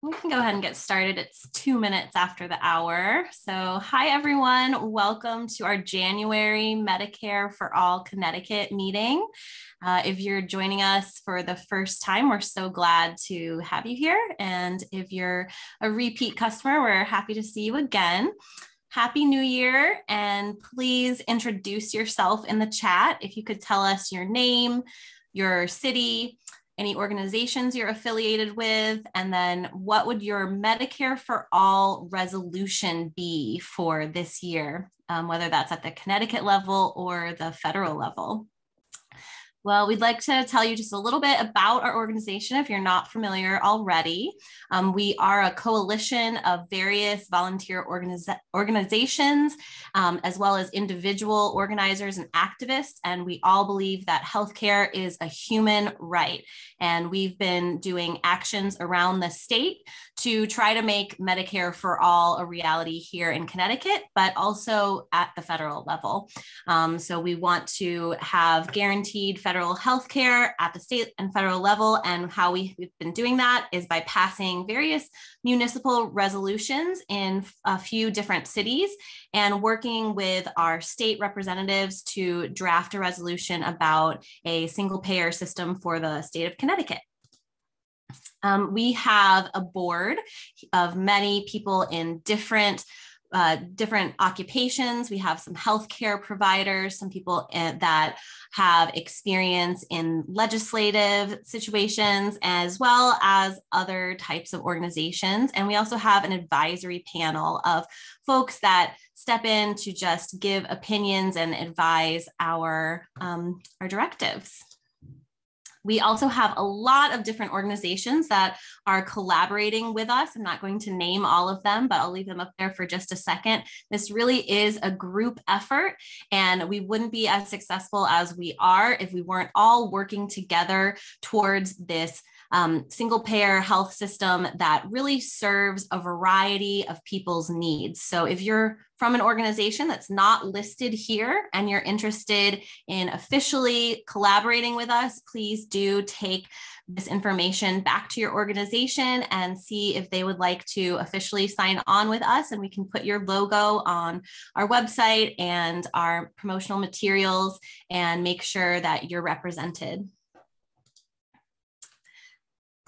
We can go ahead and get started. It's two minutes after the hour. So, hi everyone. Welcome to our January Medicare for All Connecticut meeting. Uh, if you're joining us for the first time, we're so glad to have you here. And if you're a repeat customer, we're happy to see you again. Happy New Year. And please introduce yourself in the chat. If you could tell us your name, your city, any organizations you're affiliated with, and then what would your Medicare for All resolution be for this year, um, whether that's at the Connecticut level or the federal level. Well, we'd like to tell you just a little bit about our organization if you're not familiar already. Um, we are a coalition of various volunteer organiza- organizations, um, as well as individual organizers and activists. And we all believe that healthcare is a human right. And we've been doing actions around the state to try to make Medicare for all a reality here in Connecticut, but also at the federal level. Um, so we want to have guaranteed federal federal health care at the state and federal level. And how we, we've been doing that is by passing various municipal resolutions in a few different cities and working with our state representatives to draft a resolution about a single payer system for the state of Connecticut. Um, we have a board of many people in different uh, different occupations. We have some healthcare providers, some people uh, that have experience in legislative situations, as well as other types of organizations. And we also have an advisory panel of folks that step in to just give opinions and advise our, um, our directives. We also have a lot of different organizations that are collaborating with us. I'm not going to name all of them, but I'll leave them up there for just a second. This really is a group effort, and we wouldn't be as successful as we are if we weren't all working together towards this um, single payer health system that really serves a variety of people's needs. So if you're from an organization that's not listed here and you're interested in officially collaborating with us, please do take this information back to your organization and see if they would like to officially sign on with us. And we can put your logo on our website and our promotional materials and make sure that you're represented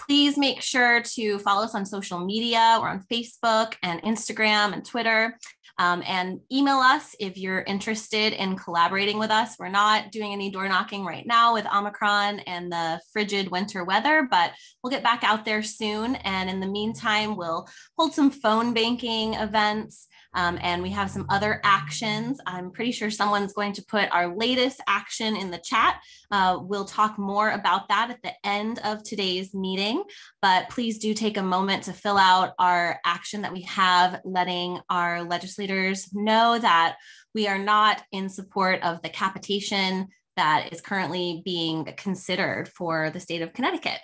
please make sure to follow us on social media. We're on Facebook and Instagram and Twitter. Um, and email us if you're interested in collaborating with us. We're not doing any door knocking right now with Omicron and the frigid winter weather, but we'll get back out there soon. And in the meantime, we'll hold some phone banking events. Um, and we have some other actions. I'm pretty sure someone's going to put our latest action in the chat. Uh, we'll talk more about that at the end of today's meeting, but please do take a moment to fill out our action that we have, letting our legislators know that we are not in support of the capitation that is currently being considered for the state of Connecticut.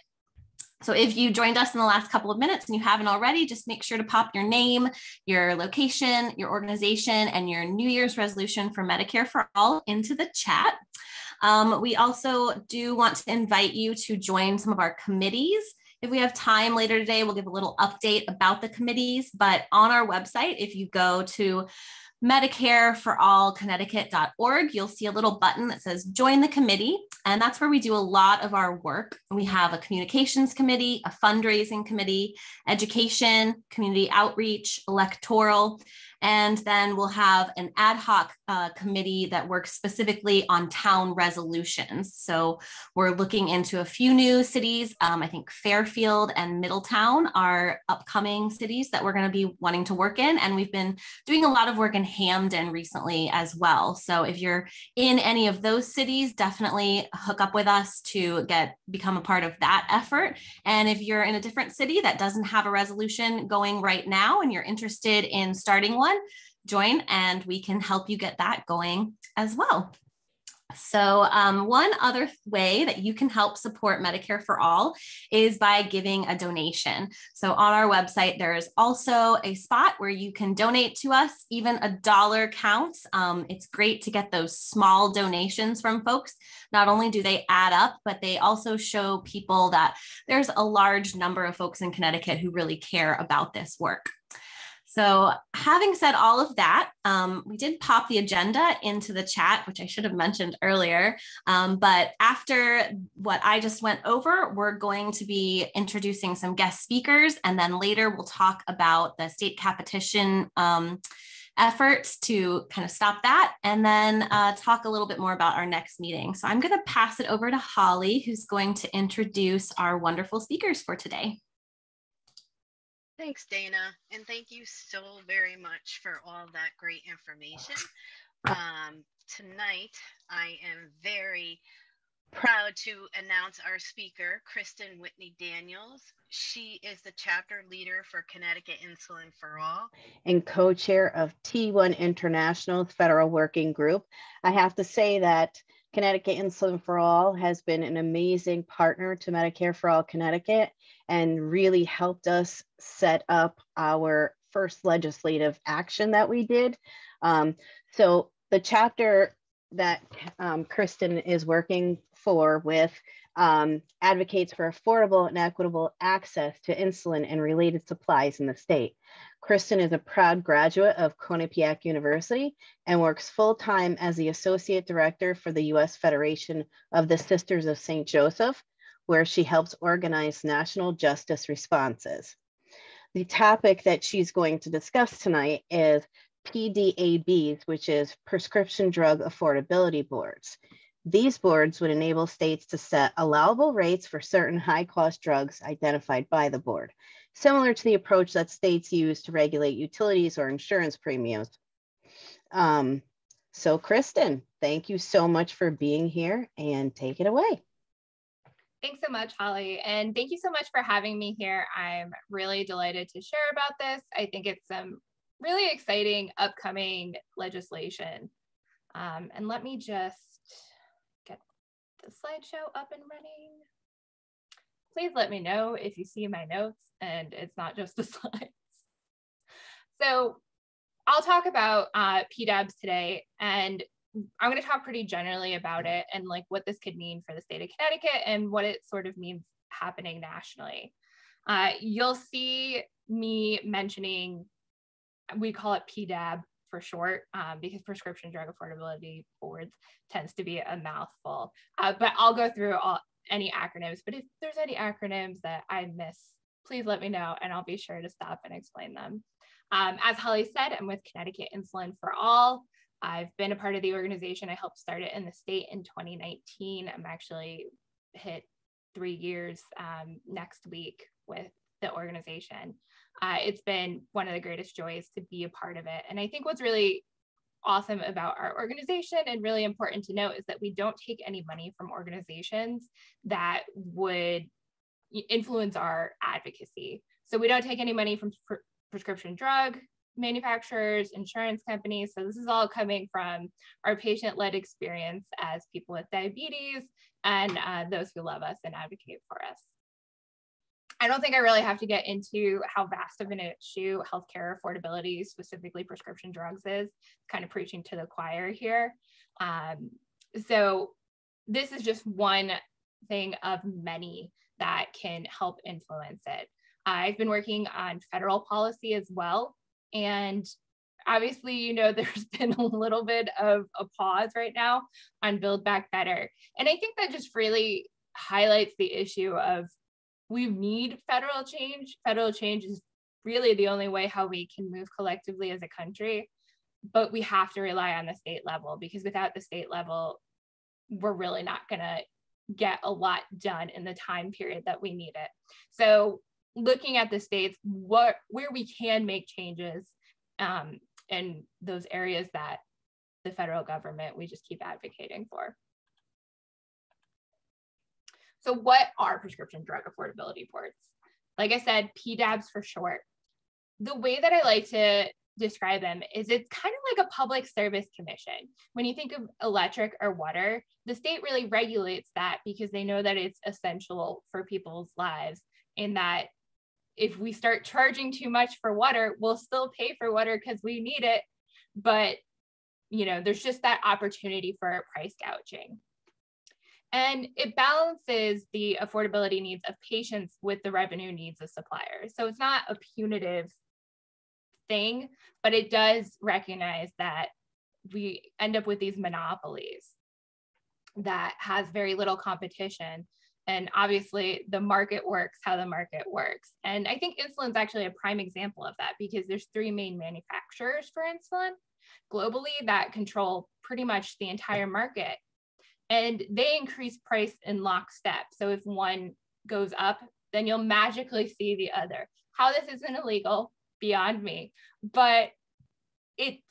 So if you joined us in the last couple of minutes and you haven't already, just make sure to pop your name, your location, your organization, and your New Year's resolution for Medicare for All into the chat. Um, we also do want to invite you to join some of our committees. If we have time later today, we'll give a little update about the committees. But on our website, if you go to Medicare for All Connecticut.org, you'll see a little button that says join the committee. And that's where we do a lot of our work. We have a communications committee, a fundraising committee, education, community outreach, electoral, and then we'll have an ad hoc uh, committee that works specifically on town resolutions. So we're looking into a few new cities. Um, I think Fairfield and Middletown are upcoming cities that we're going to be wanting to work in. And we've been doing a lot of work in Hamden recently as well. So if you're in any of those cities, definitely hook up with us to get become a part of that effort. And if you're in a different city that doesn't have a resolution going right now and you're interested in starting one, join and we can help you get that going as well. So, um, one other way that you can help support Medicare for All is by giving a donation. So, on our website, there is also a spot where you can donate to us. Even a dollar counts. Um, it's great to get those small donations from folks. Not only do they add up, but they also show people that there's a large number of folks in Connecticut who really care about this work. So, having said all of that, um, we did pop the agenda into the chat, which I should have mentioned earlier. Um, but after what I just went over, we're going to be introducing some guest speakers, and then later we'll talk about the state capitation. Um, efforts to kind of stop that and then uh, talk a little bit more about our next meeting. So I'm going to pass it over to Holly, who's going to introduce our wonderful speakers for today. Thanks, Dana. And thank you so very much for all that great information. Um, tonight, I am very proud to announce our speaker, Kristen Whitney Daniels. She is the chapter leader for Connecticut Insulin for All and co chair of T1 International Federal Working Group. I have to say that Connecticut Insulin for All has been an amazing partner to Medicare for All Connecticut and really helped us set up our first legislative action that we did. Um, so the chapter that um, Kristen is working for with um, advocates for affordable and equitable access to insulin and related supplies in the state. Kristen is a proud graduate of Quinnipiac University and works full-time as the Associate Director for the U.S. Federation of the Sisters of St. Joseph, where she helps organize national justice responses. The topic that she's going to discuss tonight is PDABs, which is Prescription Drug Affordability Boards. These boards would enable states to set allowable rates for certain high cost drugs identified by the board, similar to the approach that states use to regulate utilities or insurance premiums. Um, so Kristen, thank you so much for being here and take it away. Thanks so much, Holly. And thank you so much for having me here. I'm really delighted to share about this. I think it's some really exciting upcoming legislation. Um, and let me just get the slideshow up and running. Please let me know if you see my notes and it's not just the slides. So I'll talk about uh, PDABs today and I'm going to talk pretty generally about it and like what this could mean for the state of Connecticut and what it sort of means happening nationally. Uh, you'll see me mentioning, we call it PDAB for short, um, because prescription drug affordability boards tends to be a mouthful. Uh, but I'll go through all any acronyms. But if there's any acronyms that I miss, please let me know and I'll be sure to stop and explain them. Um, as Holly said, I'm with Connecticut Insulin for All. I've been a part of the organization. I helped start it in the state in 2019. I'm actually hit three years um, next week with the organization. Uh, it's been one of the greatest joys to be a part of it. And I think what's really awesome about our organization and really important to note is that we don't take any money from organizations that would influence our advocacy. So we don't take any money from pr- prescription drug manufacturers, insurance companies. So this is all coming from our patient-led experience as people with diabetes and uh, those who love us and advocate for us. I don't think I really have to get into how vast of an issue healthcare affordability, specifically prescription drugs, is. Kind of preaching to the choir here. Um, so this is just one thing of many that can help influence it. I've been working on federal policy as well. And obviously, you know, there's been a little bit of a pause right now on Build Back Better. And I think that just really highlights the issue of we need federal change. Federal change is really the only way how we can move collectively as a country. But we have to rely on the state level because without the state level, we're really not going to get a lot done in the time period that we need it. So looking at the states, what where we can make changes um, in those areas that the federal government we just keep advocating for. So what are prescription drug affordability boards? Like I said, PDABs for short. The way that I like to describe them is it's kind of like a public service commission. When you think of electric or water, the state really regulates that because they know that it's essential for people's lives and that if we start charging too much for water, we'll still pay for water because we need it. But, you know, there's just that opportunity for price gouging. And it balances the affordability needs of patients with the revenue needs of suppliers. So it's not a punitive thing, but it does recognize that we end up with these monopolies that has very little competition. And obviously, the market works how the market works. And I think insulin is actually a prime example of that because there's three main manufacturers for insulin globally that control pretty much the entire market. And they increase price in lockstep. So if one goes up, then you'll magically see the other. How this isn't illegal, beyond me. But it's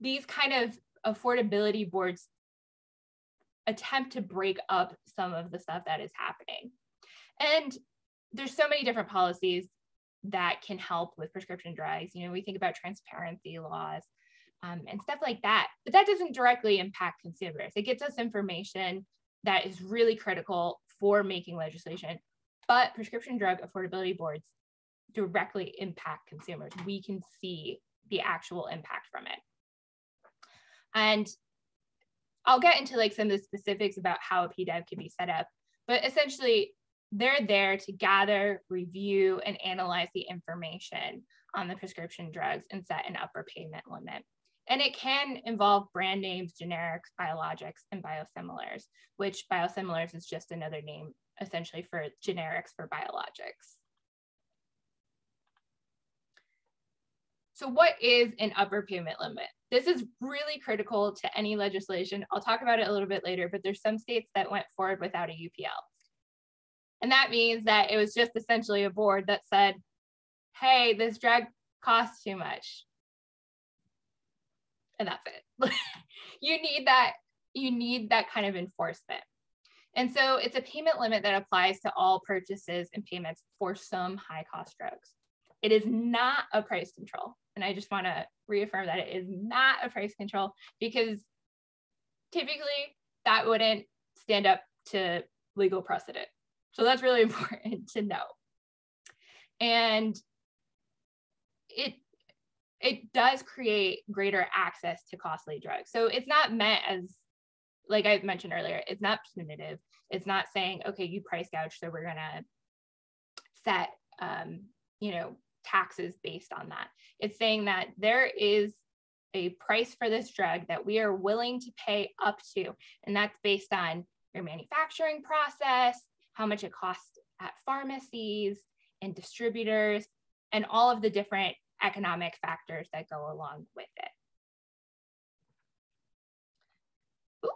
these kind of affordability boards attempt to break up some of the stuff that is happening. And there's so many different policies that can help with prescription drugs. You know, we think about transparency laws um, and stuff like that, but that doesn't directly impact consumers. It gets us information that is really critical for making legislation. But prescription drug affordability boards directly impact consumers. We can see the actual impact from it. And I'll get into like some of the specifics about how a PDAB can be set up, but essentially they're there to gather, review, and analyze the information on the prescription drugs and set an upper payment limit. And it can involve brand names, generics, biologics, and biosimilars, which biosimilars is just another name essentially for generics for biologics. So what is an upper payment limit? This is really critical to any legislation. I'll talk about it a little bit later, but there's some states that went forward without a UPL. And that means that it was just essentially a board that said, hey, this drug costs too much. And that's it. you need that, you need that kind of enforcement. And so it's a payment limit that applies to all purchases and payments for some high cost drugs. It is not a price control. And I just want to reaffirm that it is not a price control because typically that wouldn't stand up to legal precedent. So that's really important to know. And it it does create greater access to costly drugs. So it's not meant as like I mentioned earlier, it's not punitive. It's not saying, okay, you price gouge, so we're gonna set um, you know, taxes based on that. It's saying that there is a price for this drug that we are willing to pay up to, and that's based on your manufacturing process, how much it costs at pharmacies and distributors, and all of the different economic factors that go along with it. Ooh.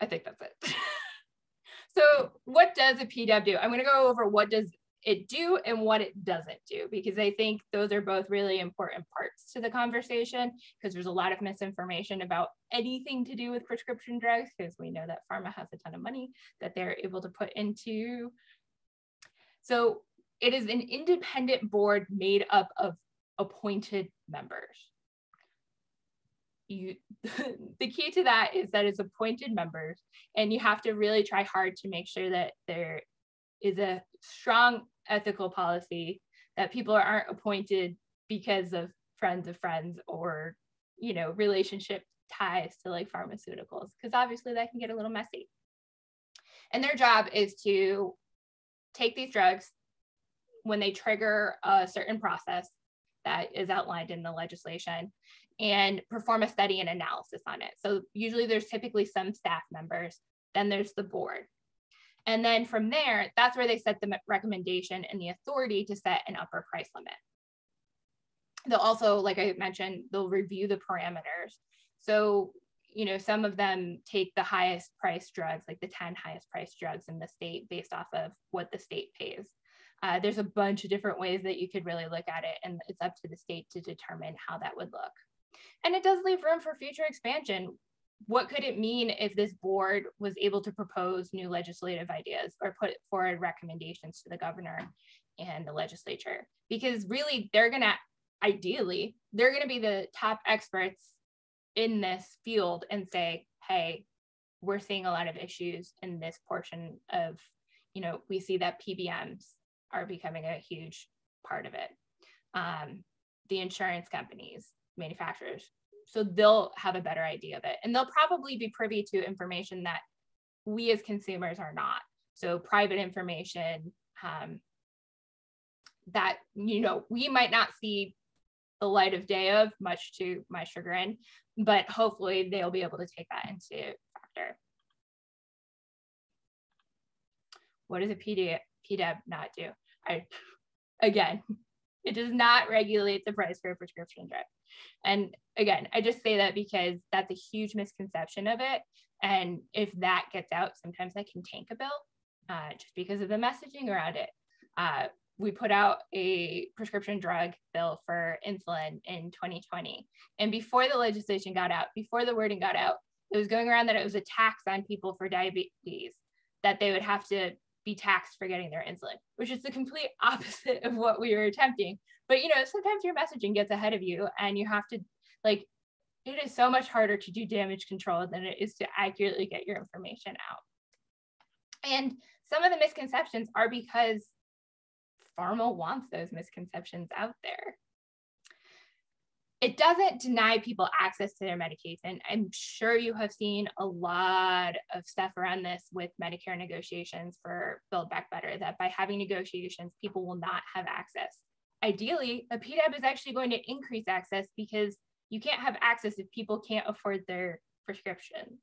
I think that's it. So what does a PDAB do? I'm going to go over what does it do and what it doesn't do because I think those are both really important parts to the conversation because there's a lot of misinformation about anything to do with prescription drugs because we know that pharma has a ton of money that they're able to put into. So it is an independent board made up of appointed members. You, the key to that is that it's appointed members and you have to really try hard to make sure that there is a strong ethical policy that people aren't appointed because of friends of friends or you know relationship ties to like pharmaceuticals because obviously that can get a little messy and their job is to take these drugs when they trigger a certain process that is outlined in the legislation and perform a study and analysis on it so usually there's typically some staff members then there's the board and then from there, that's where they set the recommendation and the authority to set an upper price limit. They'll also, like I mentioned, they'll review the parameters. So, you know, some of them take the highest price drugs, like the 10 highest price drugs in the state based off of what the state pays. Uh, there's a bunch of different ways that you could really look at it, and it's up to the state to determine how that would look. And it does leave room for future expansion what could it mean if this board was able to propose new legislative ideas or put forward recommendations to the governor and the legislature because really they're going to ideally they're going to be the top experts in this field and say hey we're seeing a lot of issues in this portion of you know we see that pbms are becoming a huge part of it. Um, the insurance companies manufacturers so they'll have a better idea of it. And they'll probably be privy to information that we as consumers are not. So private information um, that you know we might not see the light of day of much to my chagrin but hopefully they'll be able to take that into factor. What is a PDAB, PDAB not do. I again it does not regulate the price for a prescription drug. And again i just say that because that's a huge misconception of it. And if that gets out sometimes that can tank a bill uh, just because of the messaging around it. Uh, we put out a prescription drug bill for insulin in 2020. And before the legislation got out, before the wording got out, it was going around that it was a tax on people for diabetes, that they would have to be taxed for getting their insulin, which is the complete opposite of what we were attempting. But you know, sometimes your messaging gets ahead of you and you have to like it is so much harder to do damage control than it is to accurately get your information out. And some of the misconceptions are because pharma wants those misconceptions out there. It doesn't deny people access to their medication. I'm sure you have seen a lot of stuff around this with Medicare negotiations for Build Back Better, that by having negotiations, people will not have access. Ideally, a PDAB is actually going to increase access because you can't have access if people can't afford their prescriptions.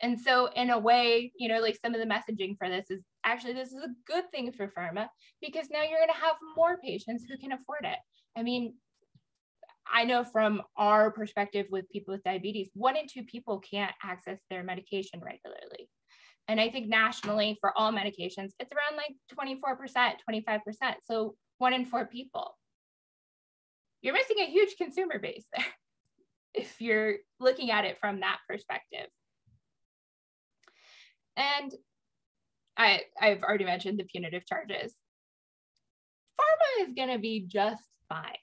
And so, in a way, you know, like some of the messaging for this is actually this is a good thing for pharma because now you're going to have more patients who can afford it. I mean, I know from our perspective with people with diabetes, one in two people can't access their medication regularly. And I think nationally for all medications, it's around like 24%, 25%. So one in four people. You're missing a huge consumer base there if you're looking at it from that perspective. And I, I've already mentioned the punitive charges. Pharma is going to be just fine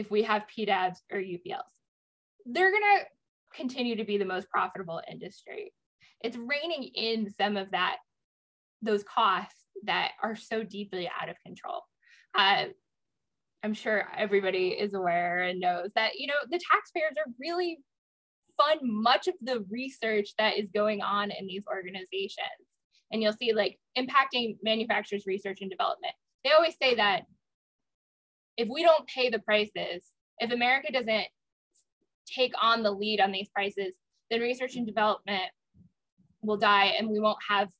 if we have PDABs or UPLs. They're going to continue to be the most profitable industry. It's reining in some of that, those costs that are so deeply out of control. Uh, I'm sure everybody is aware and knows that, you know, the taxpayers are really fund much of the research that is going on in these organizations. And you'll see like impacting manufacturers research and development. They always say that if we don't pay the prices, if America doesn't take on the lead on these prices, then research and development will die and we won't have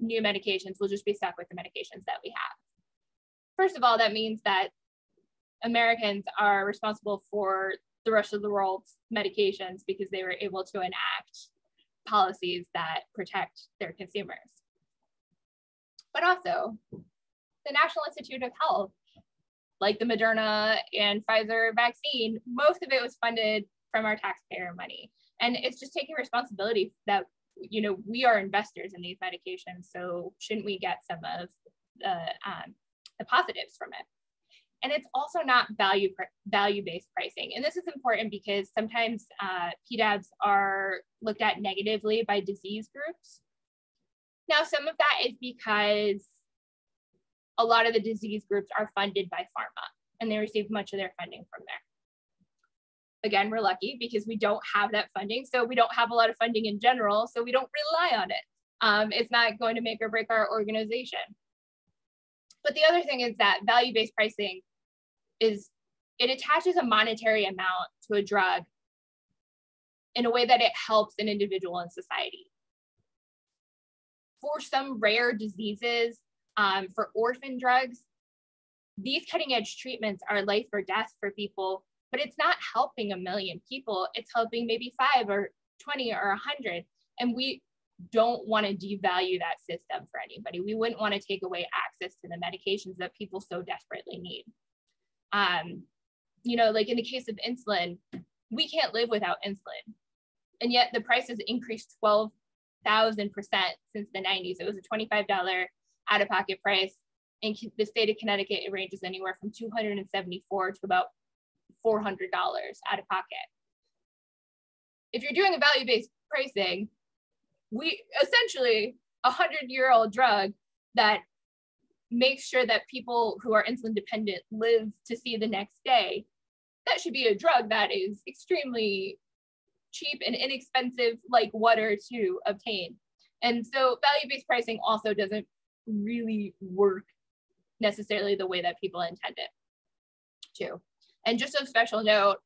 new medications. We'll just be stuck with the medications that we have. First of all, that means that Americans are responsible for the rest of the world's medications because they were able to enact policies that protect their consumers. But also, the National Institute of Health, like the Moderna and Pfizer vaccine, most of it was funded from our taxpayer money. And it's just taking responsibility that you know we are investors in these medications, so shouldn't we get some of the um, the positives from it? and it's also not value value based pricing. And this is important because sometimes uh, PDABs are looked at negatively by disease groups. Now, some of that is because a lot of the disease groups are funded by pharma and they receive much of their funding from there. Again, we're lucky because we don't have that funding. So we don't have a lot of funding in general. So we don't rely on it. Um, it's not going to make or break our organization. But the other thing is that value based pricing is it attaches a monetary amount to a drug in a way that it helps an individual in society. For some rare diseases, um, for orphan drugs, these cutting edge treatments are life or death for people, but it's not helping a million people. It's helping maybe five or 20 or 100. And we don't want to devalue that system for anybody. We wouldn't want to take away access to the medications that people so desperately need. Um, you know, like in the case of insulin, we can't live without insulin. And yet the price has increased 12,000% since the 90s. It was a $25 out of pocket price in the state of Connecticut, it ranges anywhere from 274 to about $400 out of pocket. If you're doing a value-based pricing, we essentially a hundred year old drug that makes sure that people who are insulin dependent live to see the next day. That should be a drug that is extremely cheap and inexpensive like water to obtain. And so value-based pricing also doesn't really work necessarily the way that people intend it to. And just a special note,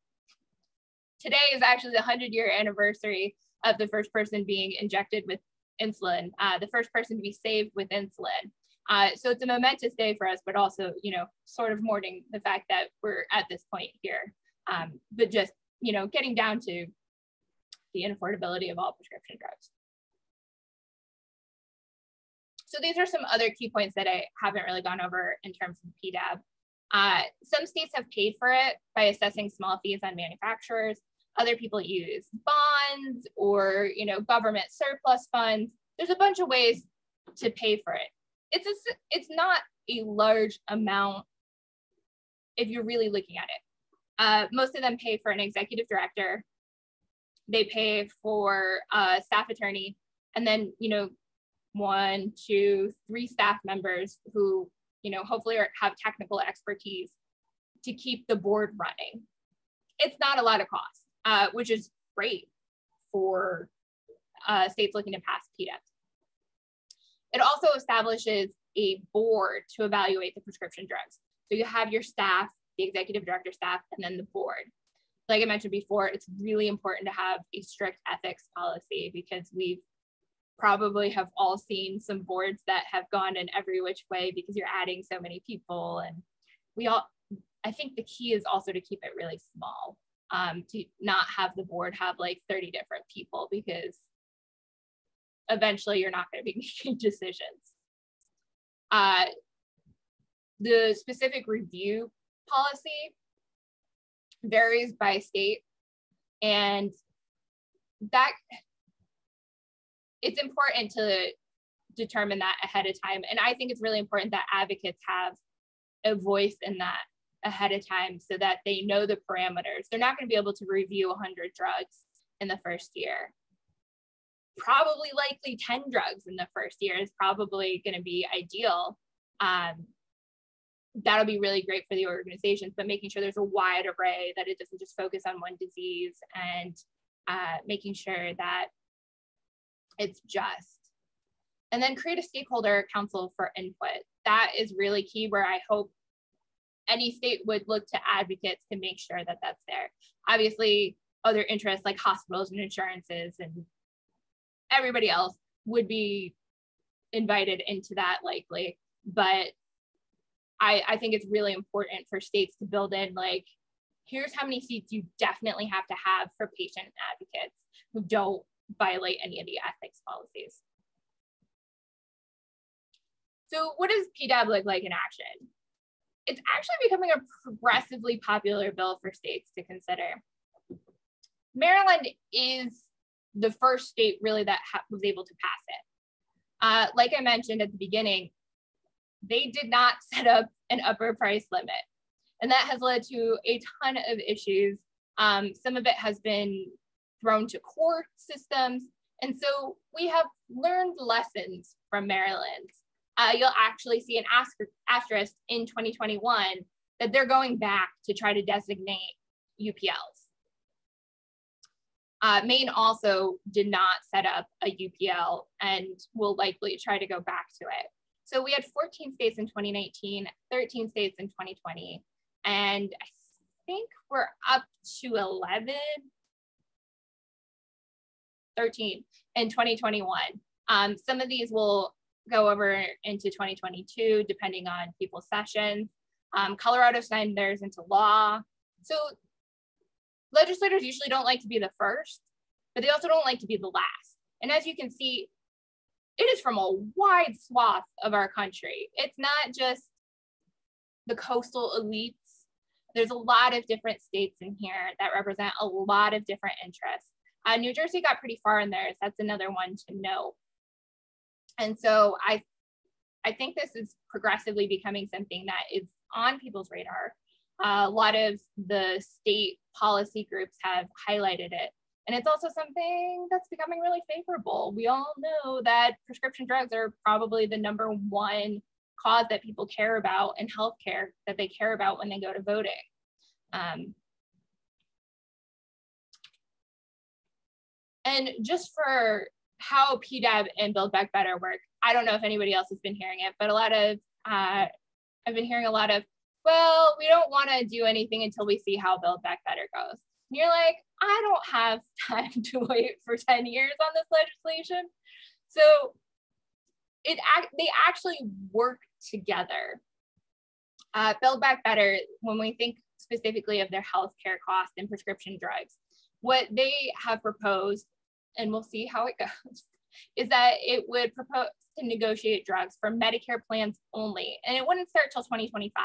today is actually the 100 year anniversary of the first person being injected with insulin, uh, the first person to be saved with insulin. Uh, so it's a momentous day for us, but also, you know, sort of mourning the fact that we're at this point here. Um, but just, you know, getting down to the unaffordability of all prescription drugs. So these are some other key points that I haven't really gone over in terms of PDAB. Uh, some states have paid for it by assessing small fees on manufacturers. Other people use bonds or you know government surplus funds. There's a bunch of ways to pay for it. It's a, it's not a large amount if you're really looking at it. Uh, most of them pay for an executive director. They pay for a staff attorney, and then you know one, two, three staff members who you know, hopefully have technical expertise to keep the board running. It's not a lot of cost, uh, which is great for uh, states looking to pass PDAB. It also establishes a board to evaluate the prescription drugs. So you have your staff, the executive director staff, and then the board. Like I mentioned before, it's really important to have a strict ethics policy because we've probably have all seen some boards that have gone in every which way because you're adding so many people and we all i think the key is also to keep it really small um, to not have the board have like 30 different people because eventually you're not going to be making decisions. Uh, the specific review policy varies by state and that it's important to determine that ahead of time. And I think it's really important that advocates have a voice in that ahead of time so that they know the parameters. They're not going to be able to review 100 drugs in the first year. Probably likely 10 drugs in the first year is probably going to be ideal. Um, that'll be really great for the organizations, but making sure there's a wide array, that it doesn't just focus on one disease and uh, making sure that it's just. And then create a stakeholder council for input. That is really key where I hope any state would look to advocates to make sure that that's there. Obviously, other interests like hospitals and insurances and everybody else would be invited into that likely. But I, I think it's really important for states to build in like, here's how many seats you definitely have to have for patient advocates who don't violate any of the ethics policies. So what does PDAB look like in action? It's actually becoming a progressively popular bill for states to consider. Maryland is the first state really that was able to pass it. Uh, like I mentioned at the beginning, they did not set up an upper price limit. And that has led to a ton of issues. Um, some of it has been thrown to court systems. And so we have learned lessons from Maryland. Uh, you'll actually see an asterisk in 2021 that they're going back to try to designate UPLs. Uh, Maine also did not set up a UPL and will likely try to go back to it. So we had 14 states in 2019, 13 states in 2020, and I think we're up to 11 13 in 2021. Um, some of these will go over into 2022, depending on people's sessions. Um, Colorado signed theirs into law. So legislators usually don't like to be the first, but they also don't like to be the last. And as you can see, it is from a wide swath of our country. It's not just the coastal elites. There's a lot of different states in here that represent a lot of different interests. Uh, New Jersey got pretty far in theirs. That's another one to know. And so I, I think this is progressively becoming something that is on people's radar. Uh, a lot of the state policy groups have highlighted it. And it's also something that's becoming really favorable. We all know that prescription drugs are probably the number one cause that people care about in healthcare that they care about when they go to voting. Um, and just for how PDAB and Build Back Better work, I don't know if anybody else has been hearing it, but a lot of, uh, I've been hearing a lot of, well, we don't want to do anything until we see how Build Back Better goes. And you're like, I don't have time to wait for 10 years on this legislation. So it they actually work together. Uh, Build Back Better, when we think specifically of their healthcare costs and prescription drugs, what they have proposed, and we'll see how it goes, is that it would propose to negotiate drugs for Medicare plans only, and it wouldn't start till 2025.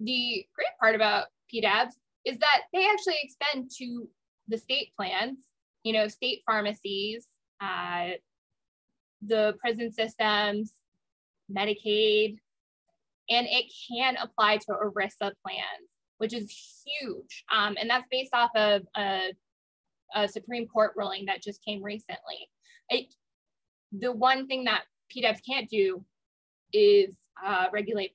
The great part about PDABs is that they actually extend to the state plans, you know, state pharmacies, uh, the prison systems, Medicaid, and it can apply to ERISA plans, which is huge. Um, and that's based off of a, a, Supreme Court ruling that just came recently. It, the one thing that PDABs can't do is uh, regulate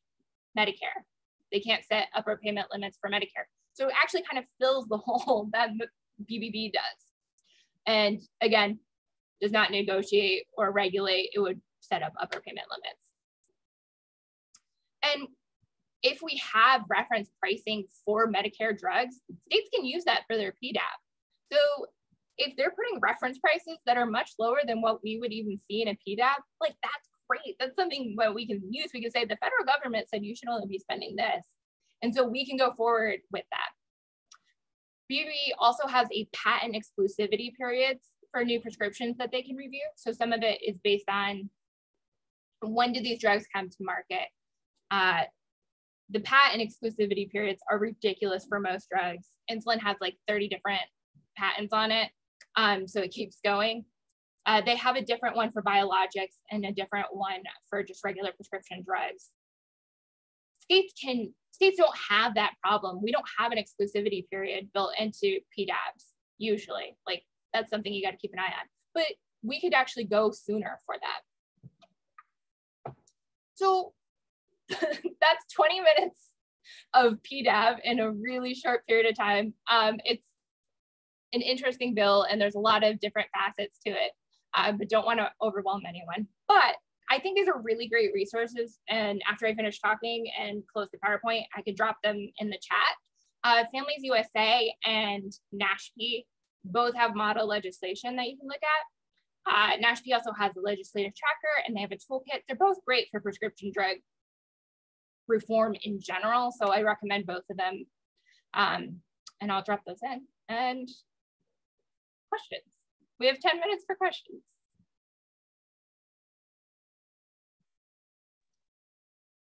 Medicare. They can't set upper payment limits for Medicare. So it actually kind of fills the hole that BBB does. And again, does not negotiate or regulate, it would set up upper payment limits. And if we have reference pricing for Medicare drugs, states can use that for their PDAB. So if they're putting reference prices that are much lower than what we would even see in a PDAB, like that's great. That's something that we can use. We can say the federal government said you should only be spending this. And so we can go forward with that. BB also has a patent exclusivity periods for new prescriptions that they can review. So some of it is based on when did these drugs come to market? Uh, the patent exclusivity periods are ridiculous for most drugs. Insulin has like 30 different patents on it. Um, so it keeps going. Uh, they have a different one for biologics and a different one for just regular prescription drugs. States can states don't have that problem. We don't have an exclusivity period built into PDABs usually. Like that's something you got to keep an eye on. But we could actually go sooner for that. So that's 20 minutes of PDAB in a really short period of time. Um, it's an interesting bill and there's a lot of different facets to it, uh, but don't want to overwhelm anyone. But I think these are really great resources. And after I finish talking and close the PowerPoint, I could drop them in the chat. Uh, Families USA and NASHP both have model legislation that you can look at. Uh, NASHP also has a legislative tracker and they have a toolkit. They're both great for prescription drug reform in general. So I recommend both of them. Um, and I'll drop those in. And questions. We have 10 minutes for questions.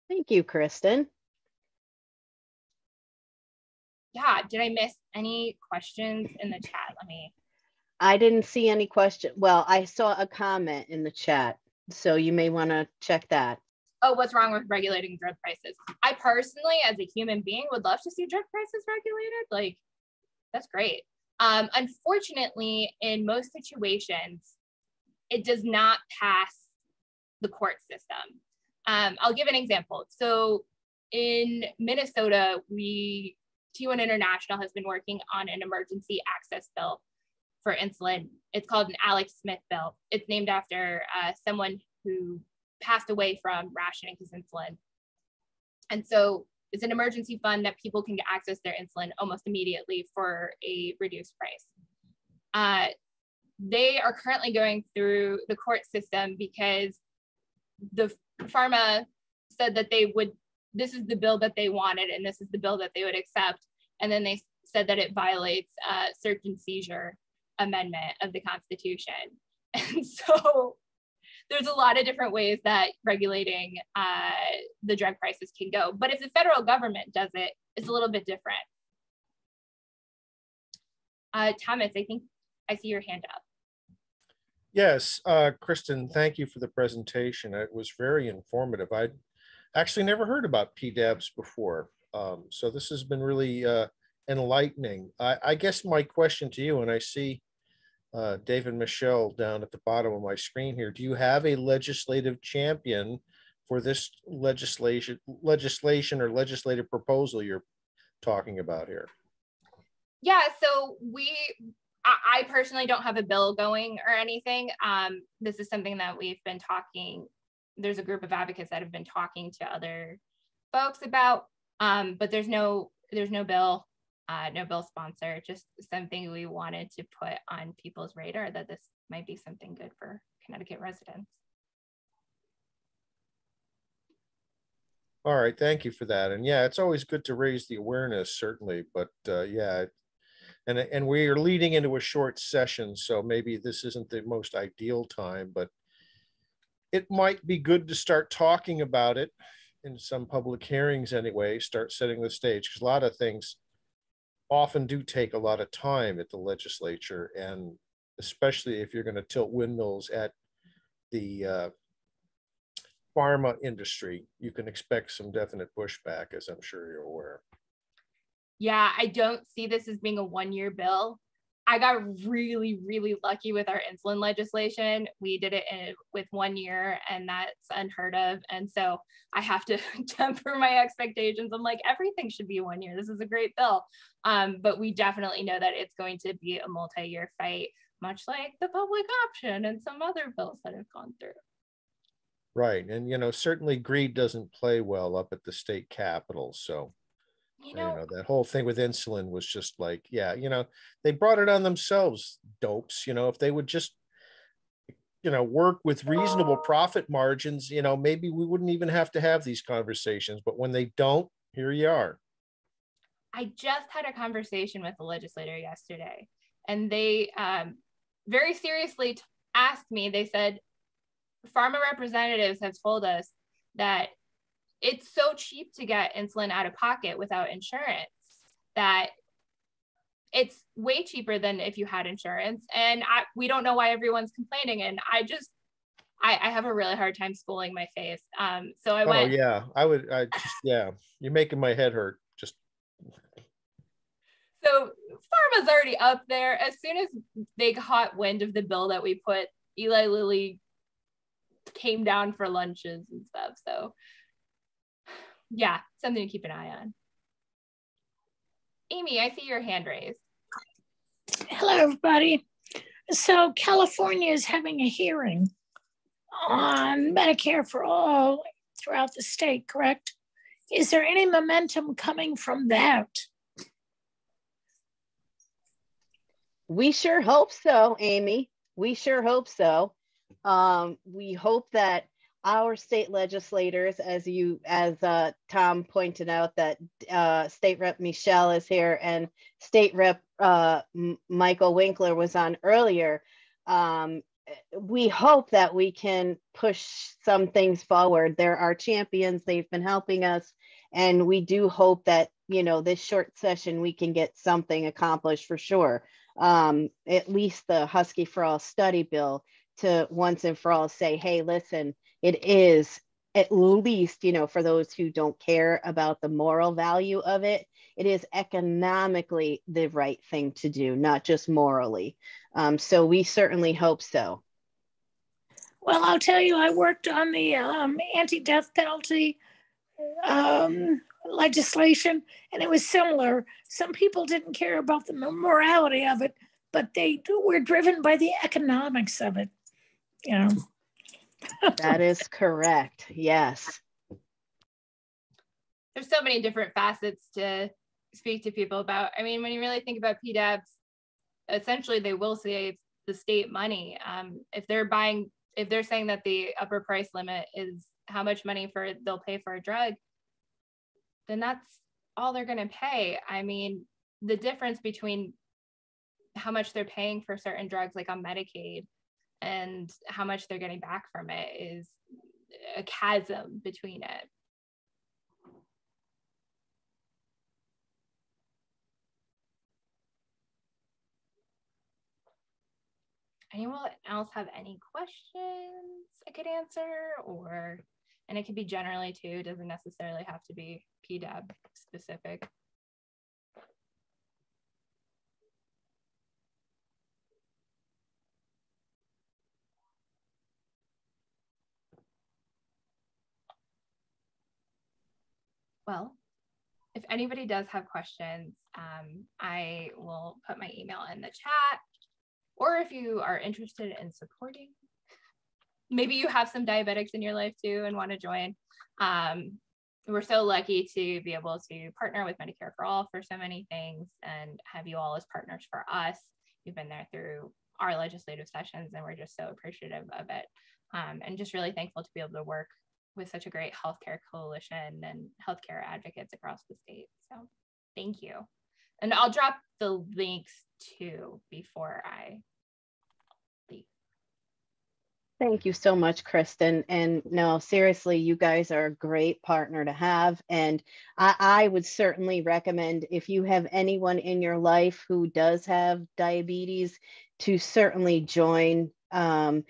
Thank you, Kristen yeah, did I miss any questions in the chat? Let me. I didn't see any question. Well, I saw a comment in the chat, so you may want to check that. Oh, what's wrong with regulating drug prices? I personally, as a human being, would love to see drug prices regulated. Like, that's great. Um, unfortunately, in most situations, it does not pass the court system. Um, I'll give an example. So in Minnesota, we T1 International has been working on an emergency access bill for insulin. It's called an Alec Smith bill. It's named after uh, someone who passed away from rationing his insulin. And so it's an emergency fund that people can access their insulin almost immediately for a reduced price. Uh, they are currently going through the court system because the pharma said that they would this is the bill that they wanted and this is the bill that they would accept. And then they said that it violates uh, search and seizure amendment of the Constitution. And so there's a lot of different ways that regulating uh, the drug prices can go. But if the federal government does it, it's a little bit different. Uh, Thomas, I think I see your hand up. Yes, uh, Kristen, thank you for the presentation. It was very informative. I'd actually never heard about PDABs before. Um, so this has been really uh, enlightening. I, I guess my question to you, and I see uh, David Michel down at the bottom of my screen here. Do you have a legislative champion for this legislation, legislation or legislative proposal you're talking about here? Yeah, so we, I, personally don't have a bill going or anything. Um, this is something that we've been talking. There's a group of advocates that have been talking to other folks about, um, but there's no there's no bill, uh, no bill sponsor. Just something we wanted to put on people's radar that this might be something good for Connecticut residents. All right, thank you for that. And yeah, it's always good to raise the awareness, certainly. But uh, yeah, and and we are leading into a short session, so maybe this isn't the most ideal time, but it might be good to start talking about it in some public hearings anyway. Start setting the stage because a lot of things often do take a lot of time at the legislature, and especially if you're going to tilt windmills at the uh, pharma industry, you can expect some definite pushback, as I'm sure you're aware. Yeah, I don't see this as being a one year bill. I got really, really lucky with our insulin legislation. We did it in, with one year, and that's unheard of. And so I have to temper my expectations. I'm like, everything should be one year. This is a great bill. Um, but we definitely know that it's going to be a multi year fight, much like the public option and some other bills that have gone through. Right. And, you know, certainly greed doesn't play well up at the state capitol. So, you know, you know, that whole thing with insulin was just like, yeah, you know, they brought it on themselves, dopes. You know, if they would just, you know, work with reasonable profit margins, you know, maybe we wouldn't even have to have these conversations. But when they don't, here you are. I just had a conversation with a legislator yesterday, and they um, very seriously asked me, they said, pharma representatives have told us that it's so cheap to get insulin out of pocket without insurance that it's way cheaper than if you had insurance. And I, we don't know why everyone's complaining. And I just, I, I have a really hard time schooling my face. Um, so I went oh, yeah, I would. I just, yeah, you're making my head hurt. Just. So pharma's already up there. As soon as they got wind of the bill that we put, Eli Lilly came down for lunches and stuff. So yeah, something to keep an eye on. Amy, I see your hand raised. Hello, everybody. So California is having a hearing on Medicare for all throughout the state, correct? Is there any momentum coming from that? We sure hope so, Amy. We sure hope so. Um, we hope that our state legislators, as you, as uh, Tom pointed out, that uh, State Rep Michelle is here and State Rep uh, Michael Winkler was on earlier. Um, we hope that we can push some things forward. There are champions, they've been helping us, and we do hope that, you know, this short session we can get something accomplished for sure. Um, at least the Husky for All study bill to once and for all say, hey, listen, it is at least, you know, for those who don't care about the moral value of it, it is economically the right thing to do, not just morally. Um, so we certainly hope so. Well, I'll tell you, I worked on the um, anti death penalty um, legislation, and it was similar. Some people didn't care about the morality of it, but they were driven by the economics of it you know. That is correct. Yes. There's so many different facets to speak to people about. I mean, when you really think about PDABs, essentially they will save the state money. Um, if they're buying, if they're saying that the upper price limit is how much money for they'll pay for a drug, then that's all they're going to pay. I mean, the difference between how much they're paying for certain drugs, like on Medicaid, and how much they're getting back from it is a chasm between it. anyone else have any questions I could answer or and it could be generally too, doesn't necessarily have to be PDAB specific. Well, if anybody does have questions, um, I will put my email in the chat. Or if you are interested in supporting, maybe you have some diabetics in your life too and want to join. Um, we're so lucky to be able to partner with Medicare for All for so many things and have you all as partners for us. You've been there through our legislative sessions and we're just so appreciative of it. Um, and just really thankful to be able to work with such a great healthcare coalition and healthcare advocates across the state. So thank you. And I'll drop the links too before I leave. Thank you so much, Kristen. And no, seriously, you guys are a great partner to have. And I, I, would certainly recommend if you have anyone in your life who does have diabetes to certainly join. Um,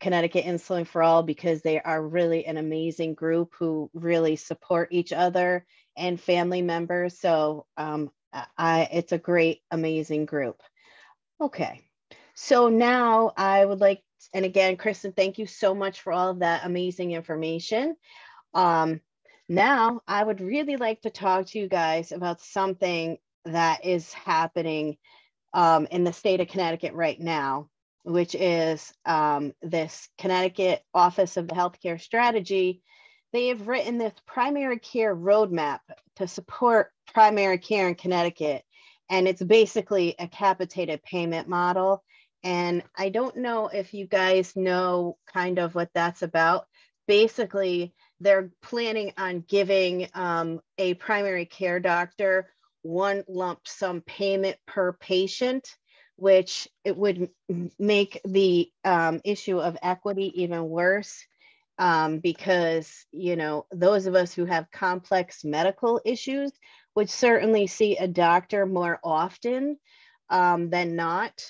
Connecticut Insulin for All because they are really an amazing group who really support each other and family members. So um, I, it's a great, amazing group. Okay, so now I would like, and again, Kristen, thank you so much for all of that amazing information. Um, now I would really like to talk to you guys about something that is happening um, in the state of Connecticut right now which is um, this Connecticut Office of the Healthcare Strategy, they have written this primary care roadmap to support primary care in Connecticut. And it's basically a capitated payment model. And I don't know if you guys know kind of what that's about. Basically, they're planning on giving um, a primary care doctor one lump sum payment per patient which it would make the um, issue of equity even worse um, because you know those of us who have complex medical issues would certainly see a doctor more often um, than not.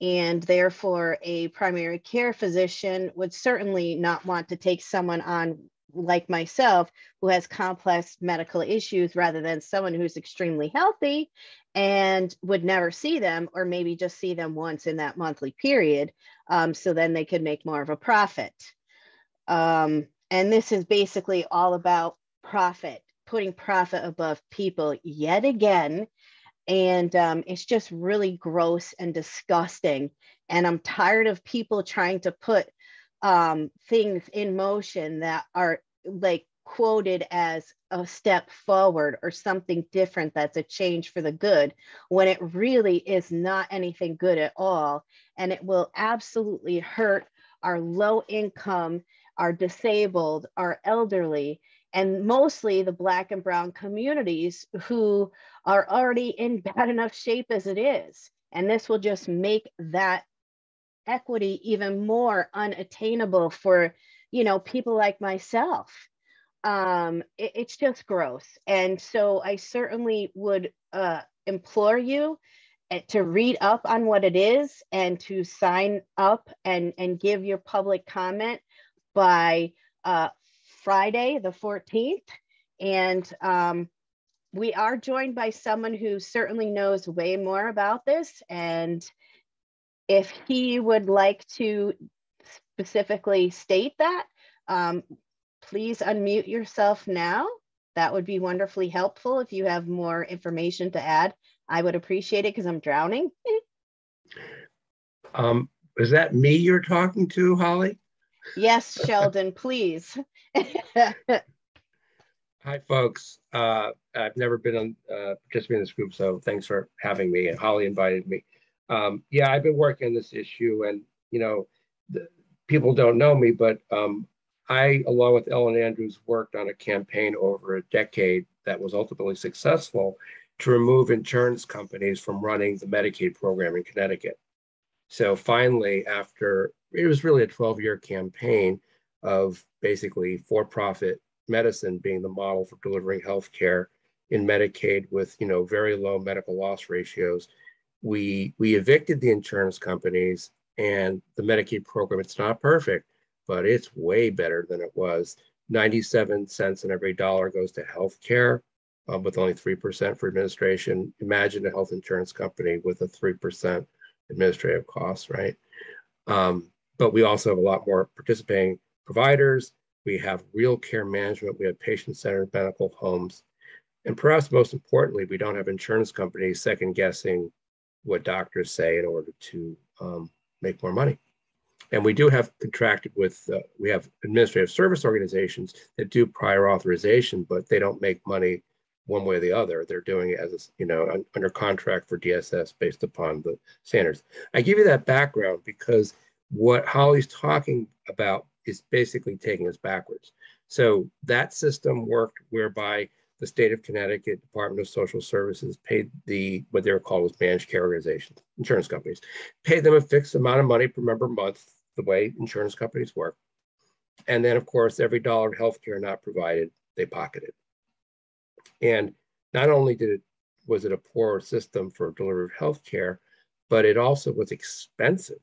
And therefore a primary care physician would certainly not want to take someone on like myself who has complex medical issues rather than someone who's extremely healthy and would never see them or maybe just see them once in that monthly period um, so then they could make more of a profit. Um, and this is basically all about profit putting profit above people yet again. And um, it's just really gross and disgusting. And i'm tired of people trying to put um, things in motion that are like quoted as a step forward or something different that's a change for the good when it really is not anything good at all. And it will absolutely hurt our low income our disabled our elderly and mostly the black and brown communities who are already in bad enough shape as it is. And this will just make that equity even more unattainable for you know people like myself. Um it, it's just gross. And so i certainly would uh implore you eh, to read up on what it is and to sign up and and give your public comment by uh friday the 14th and um we are joined by someone who certainly knows way more about this. And if he would like to specifically state that, um, please unmute yourself now. That would be wonderfully helpful if you have more information to add. I would appreciate it because I'm drowning. um, is that me you're talking to, Holly? Yes, Sheldon, please. Hi, folks. Uh, I've never been on uh, participating in this group, so thanks for having me. And Holly invited me um, yeah, I've been working on this issue, and you know, the, people don't know me, but um, I, along with Ellen Andrews, worked on a campaign over a decade that was ultimately successful to remove insurance companies from running the Medicaid program in Connecticut. So finally, after it was really a 12-year campaign of basically for-profit medicine being the model for delivering health care in Medicaid with you know very low medical loss ratios we we evicted the insurance companies And the Medicaid program, it's not perfect, but it's way better than it was. 97 cents in every dollar goes to healthcare uh, with only 3% for administration. Imagine a health insurance company with a 3% administrative cost, right? Um, but we also have a lot more participating providers. We have real care management. We have patient-centered medical homes. And perhaps most importantly, we don't have insurance companies second guessing what doctors say in order to um, make more money. And we do have contracted with, uh, we have administrative service organizations that do prior authorization, but they don't make money one way or the other. They're doing it as, a, you know, under contract for DSS based upon the standards. I give you that background because what Holly's talking about is basically taking us backwards. So that system worked whereby the state of Connecticut Department of Social Services paid the what they were called as managed care organizations, insurance companies, paid them a fixed amount of money per member month, the way insurance companies work. And then, of course, every dollar of healthcare not provided, they pocketed. And not only did it was it a poor system for delivery of healthcare, but it also was expensive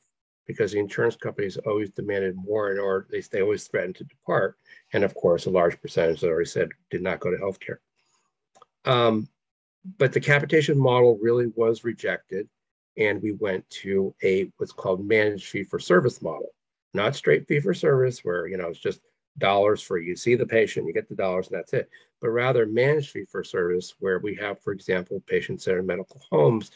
because the insurance companies always demanded more in order they, they always threatened to depart. And of course, a large percentage, as I already said, did not go to healthcare. Um, but the capitation model really was rejected. And we went to a what's called managed fee for service model, not straight fee for service, where you know it's just dollars for you see the patient, you get the dollars, and that's it. But rather managed fee for service, where we have, for example, patient-centered medical homes,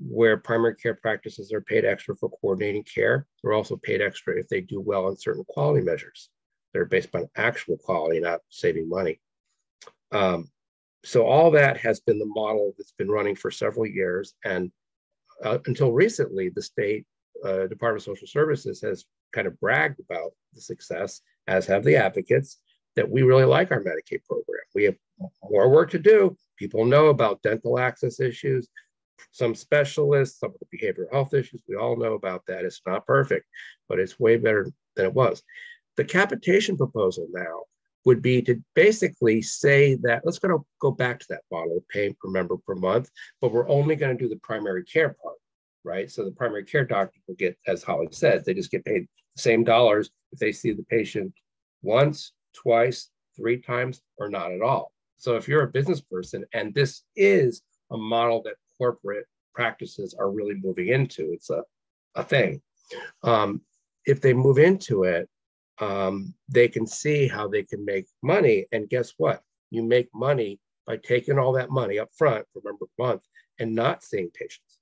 where primary care practices are paid extra for coordinating care. They're also paid extra if they do well on certain quality measures. They're based on actual quality, not saving money. Um, so all that has been the model that's been running for several years. And uh, until recently, the state uh, Department of Social Services has kind of bragged about the success as have the advocates, that we really like our Medicaid program. We have more work to do. People know about dental access issues, some specialists, some of the behavioral health issues. We all know about that. It's not perfect, but it's way better than it was. The capitation proposal now would be to basically say that let's go go back to that model of paying per member per month, but we're only going to do the primary care part, right? So the primary care doctor will get, as Holly said, they just get paid the same dollars if they see the patient once, twice, three times, or not at all. So if you're a business person, and this is a model that corporate practices are really moving into, it's a, a thing. Um, if they move into it, um, they can see how they can make money. And guess what? You make money by taking all that money up front for member month and not seeing patients.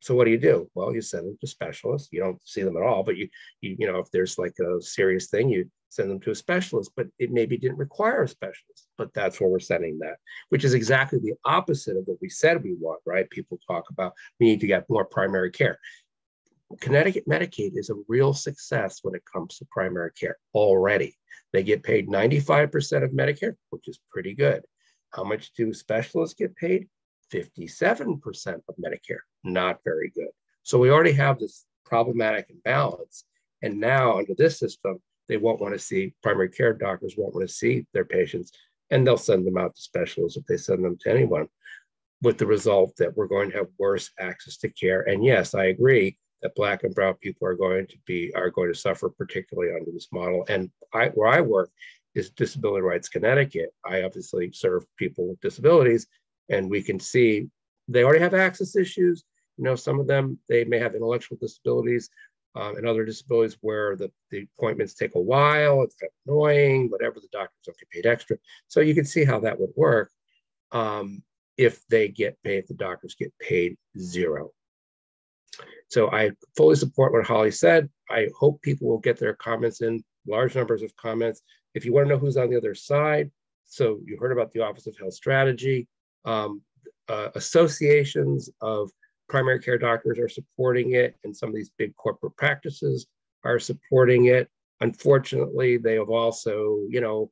So what do you do? Well, you send them to specialists. You don't see them at all, but you, you, you know, if there's like a serious thing, you send them to a specialist. But it maybe didn't require a specialist. But that's where we're sending that, which is exactly the opposite of what we said we want. Right? People talk about we need to get more primary care. Connecticut Medicaid is a real success when it comes to primary care already. They get paid 95% of Medicare, which is pretty good. How much do specialists get paid? 57% of Medicare, not very good. So we already have this problematic imbalance. And now under this system, they won't want to see primary care doctors won't want to see their patients and they'll send them out to specialists if they send them to anyone with the result that we're going to have worse access to care. And yes, I agree that black and brown people are going to be are going to suffer particularly under this model. And I, where I work is Disability Rights Connecticut. I obviously serve people with disabilities, and we can see they already have access issues. You know, some of them they may have intellectual disabilities um, and other disabilities where the, the appointments take a while. It's annoying. Whatever the doctors don't get paid extra. So you can see how that would work um, if they get paid. If the doctors get paid zero. So I fully support what Holly said. I hope people will get their comments in, large numbers of comments. If you want to know who's on the other side, so you heard about the Office of Health Strategy. Um, uh, associations of primary care doctors are supporting it, and some of these big corporate practices are supporting it. Unfortunately, they have also, you know,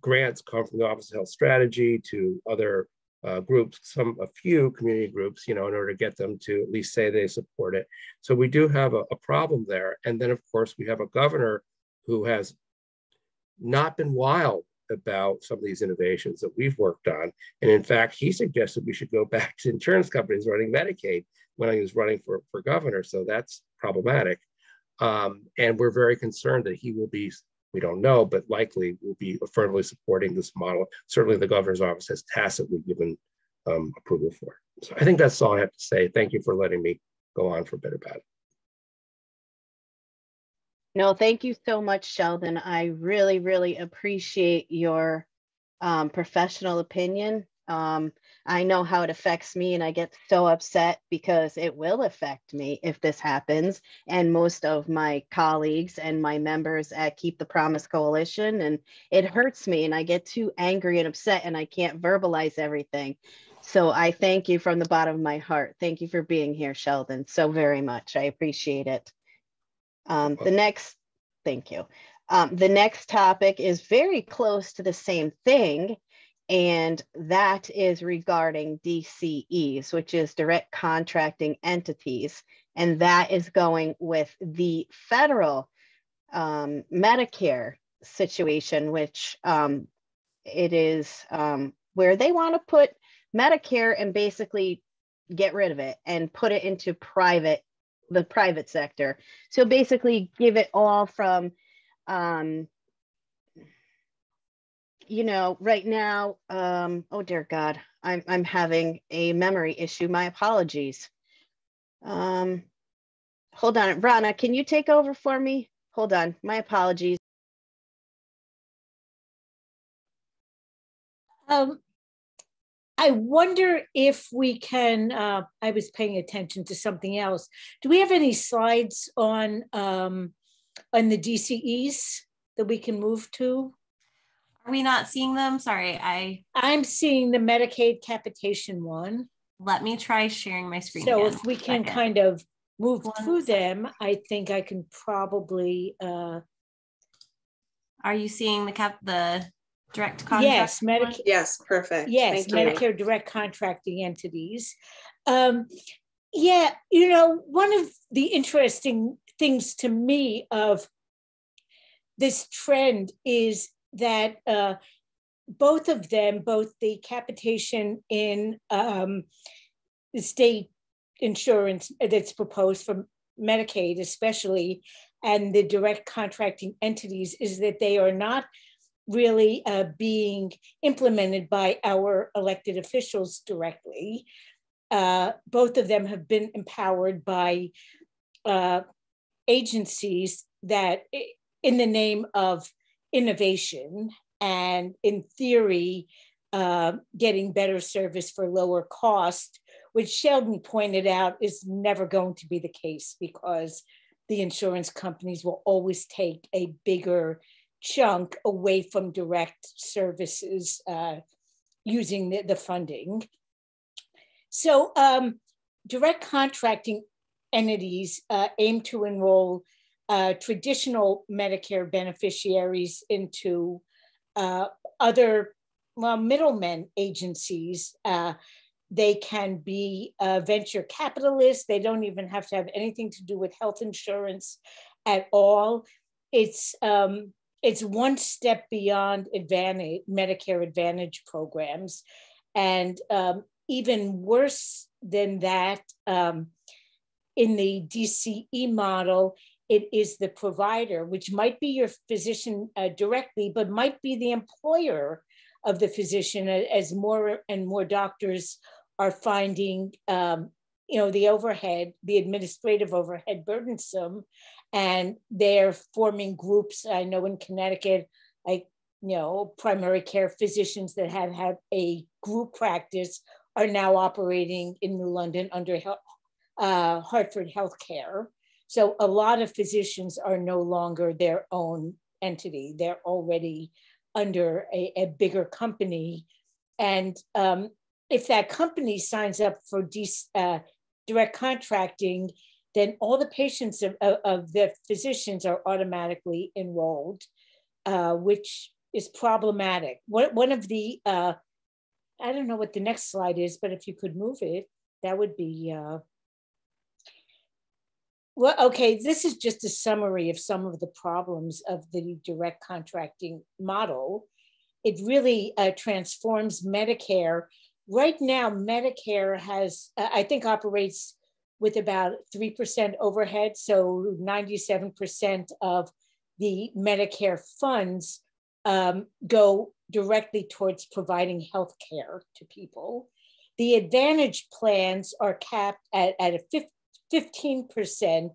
grants come from the Office of Health Strategy to other uh, groups, some a few community groups, you know, in order to get them to at least say they support it. So we do have a, a problem there. And then, of course, we have a governor who has not been wild about some of these innovations that we've worked on. And in fact, he suggested we should go back to insurance companies running Medicaid when he was running for, for governor. So that's problematic. Um, and we're very concerned that he will be, we don't know, but likely will be firmly supporting this model. Certainly the governor's office has tacitly given um, approval for. it. So I think that's all I have to say. Thank you for letting me go on for a bit about it. No, thank you so much, Sheldon. I really, really appreciate your um, professional opinion. Um, I know how it affects me, and I get so upset because it will affect me if this happens, and most of my colleagues and my members at Keep the Promise Coalition. And it hurts me, and I get too angry and upset, and I can't verbalize everything. So I thank you from the bottom of my heart. Thank you for being here, Sheldon, so very much. I appreciate it. Um, the next, thank you. Um, the next topic is very close to the same thing, and that is regarding DCEs, which is direct contracting entities. And that is going with the federal um, Medicare situation, which um, it is um, where they want to put Medicare and basically get rid of it and put it into private the private sector. So basically give it all from, um, you know, right now, um, oh dear God, I'm, I'm having a memory issue. My apologies. Um, hold on, Rana, can you take over for me? Hold on, my apologies. Um, I wonder if we can, uh, I was paying attention to something else. Do we have any slides on, um, on the DCEs that we can move to? Are we not seeing them? Sorry, I. I'm seeing the Medicaid capitation one. Let me try sharing my screen. So again. if we can Second. kind of move One through second. them, I think I can probably, uh, Are you seeing the cap, the direct contract? yes, one? Medicaid. Yes, perfect. Yes, Thank you. Direct contracting entities. Um, yeah, you know, one of the interesting things to me of this trend is that uh, both of them, both the capitation in um, the state insurance that's proposed for Medicaid, especially, and the direct contracting entities, is that they are not really uh, being implemented by our elected officials directly. Uh, both of them have been empowered by uh, agencies that, in the name of innovation and in theory, uh, getting better service for lower cost, which Sheldon pointed out is never going to be the case because the insurance companies will always take a bigger chunk away from direct services uh, using the, the funding. So um, direct contracting entities uh, aim to enroll uh, traditional Medicare beneficiaries into uh, other well, middlemen agencies. Uh, they can be venture capitalists. They don't even have to have anything to do with health insurance at all. It's um, it's one step beyond advantage Medicare Advantage programs, and um, even worse than that, um, in the DCE model, it is the provider, which might be your physician uh, directly, but might be the employer of the physician as more and more doctors are finding, um, you know, the overhead, the administrative overhead burdensome, and they're forming groups. I know in Connecticut, i you know, primary care physicians that have had a group practice are now operating in New London under uh, Hartford Healthcare. So a lot of physicians are no longer their own entity. They're already under a, a bigger company. And um, if that company signs up for de- uh, direct contracting, then all the patients of, of, of the physicians are automatically enrolled, uh, which is problematic. One, one of the, uh, I don't know what the next slide is, but if you could move it, that would be, uh, well, okay, this is just a summary of some of the problems of the direct contracting model. It really uh, transforms Medicare. Right now, Medicare has, uh, I think, operates with about 3% overhead. So 97% of the Medicare funds um, go directly towards providing health care to people. The Advantage plans are capped at, at a 15%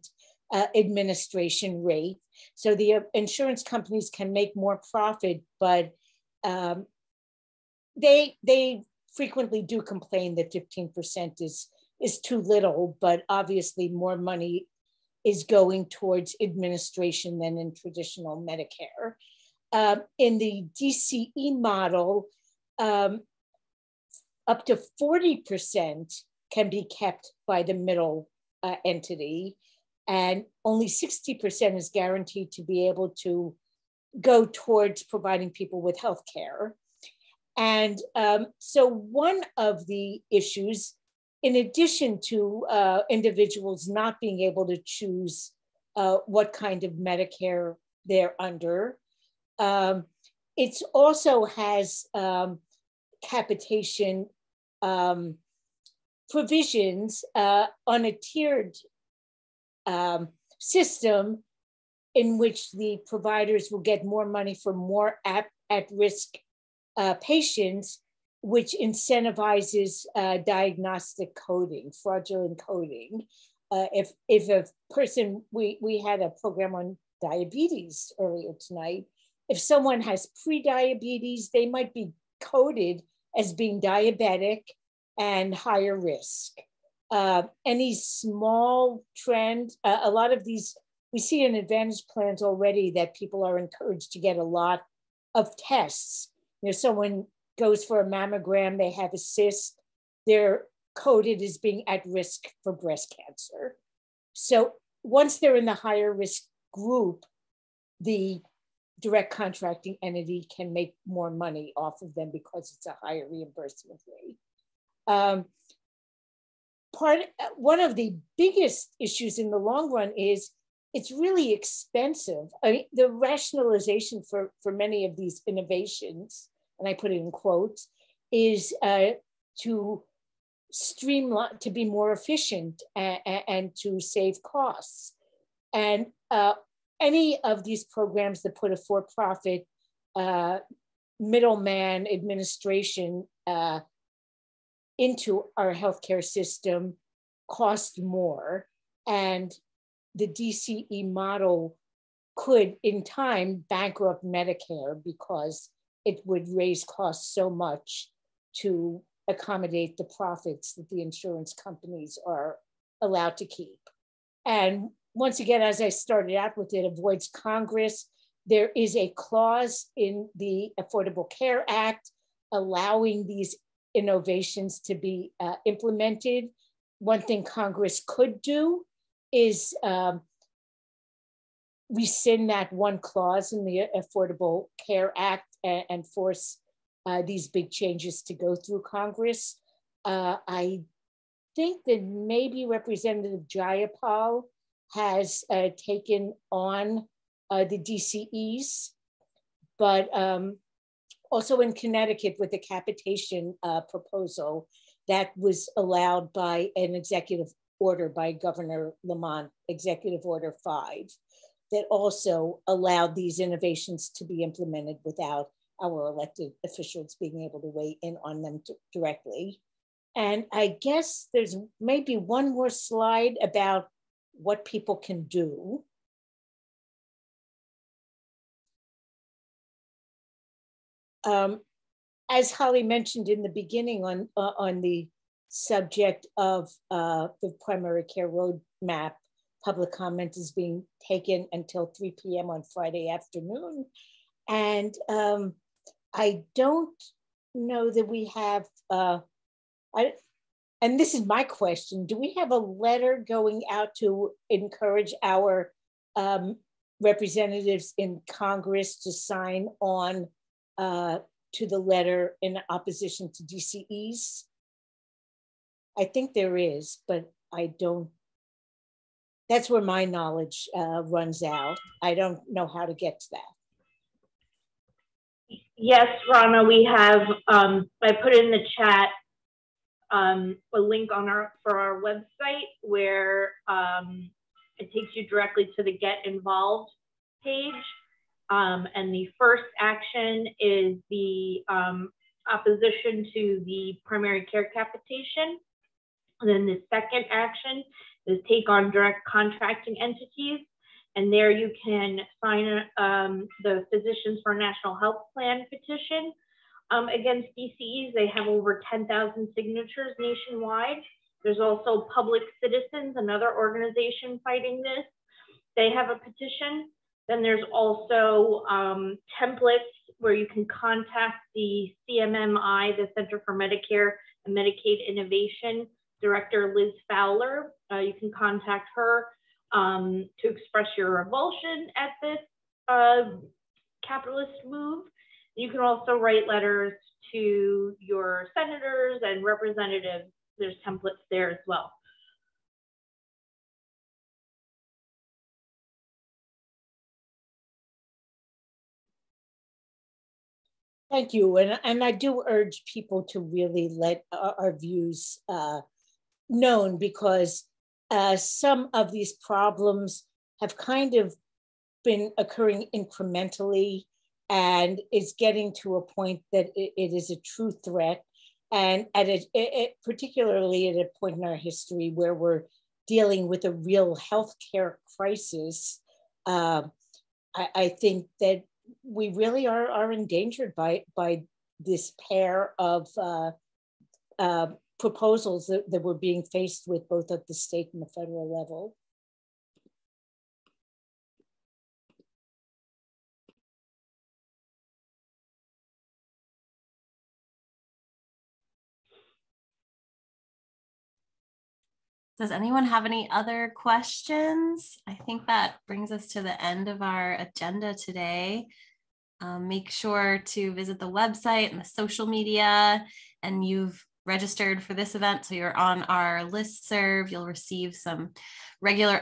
uh, administration rate. So the uh, insurance companies can make more profit, but um, they, they frequently do complain that 15% is, is too little, but obviously more money is going towards administration than in traditional Medicare. Uh, in the DCE model, um, up to 40% can be kept by the middle uh, entity, and only 60% is guaranteed to be able to go towards providing people with health care. And um, so, one of the issues, in addition to uh, individuals not being able to choose uh, what kind of Medicare they're under, um, it also has um, capitation um, provisions uh, on a tiered um, system in which the providers will get more money for more at, at risk uh, patients, which incentivizes uh, diagnostic coding, fraudulent coding. Uh, if, if a person, we, we had a program on diabetes earlier tonight. If someone has pre-diabetes, they might be coded as being diabetic and higher risk. Uh, any small trend, uh, a lot of these, we see in advantage plans already that people are encouraged to get a lot of tests you know, someone goes for a mammogram, they have a cyst, they're coded as being at risk for breast cancer. So once they're in the higher risk group, the direct contracting entity can make more money off of them because it's a higher reimbursement rate. Um, part one of the biggest issues in the long run is it's really expensive. I mean, the rationalization for, for many of these innovations, and I put it in quotes, is uh, to streamline, to be more efficient and, and to save costs. And uh, any of these programs that put a for-profit uh, middleman administration uh, into our healthcare system cost more. And the DCE model could, in time, bankrupt Medicare because it would raise costs so much to accommodate the profits that the insurance companies are allowed to keep. And once again, as I started out with, it avoids Congress. There is a clause in the Affordable Care Act allowing these innovations to be uh, implemented. One thing Congress could do is um, rescind that one clause in the Affordable Care Act and, and force uh, these big changes to go through Congress. Uh, I think that maybe Representative Jayapal has uh, taken on uh, the DCEs, but um, also in Connecticut with the capitation uh, proposal that was allowed by an executive order by Governor Lamont, Executive Order 5, that also allowed these innovations to be implemented without our elected officials being able to weigh in on them directly. And I guess there's maybe one more slide about what people can do. Um, as Holly mentioned in the beginning on, uh, on the subject of uh, the primary care roadmap. Public comment is being taken until 3 p.m. on Friday afternoon. And um, I don't know that we have, uh, I, and this is my question, do we have a letter going out to encourage our um, representatives in Congress to sign on uh, to the letter in opposition to DCEs? I think there is, but I don't. That's where my knowledge uh, runs out. I don't know how to get to that. Yes, Rana, we have, um, I put in the chat um, a link on our for our website where um, it takes you directly to the Get Involved page. Um, and the first action is the um, opposition to the primary care capitation. And then the second action is take on direct contracting entities. And there you can sign um, the Physicians for National Health Plan petition um, against DCEs. They have over 10,000 signatures nationwide. There's also Public Citizens, another organization fighting this. They have a petition. Then there's also um, templates where you can contact the CMMI, the Center for Medicare and Medicaid Innovation, Director Liz Fowler. Uh, you can contact her um, to express your revulsion at this uh, capitalist move. You can also write letters to your senators and representatives. There's templates there as well. Thank you. And, and I do urge people to really let our, our views uh, known because uh, some of these problems have kind of been occurring incrementally and it's getting to a point that it, it is a true threat. And at a, it, particularly at a point in our history where we're dealing with a real healthcare crisis, uh, I, I think that we really are, are endangered by, by this pair of uh, uh, proposals that, that we're being faced with both at the state and the federal level. Does anyone have any other questions? I think that brings us to the end of our agenda today. Um, make sure to visit the website and the social media, and you've registered for this event, so you're on our list serve. You'll receive some regular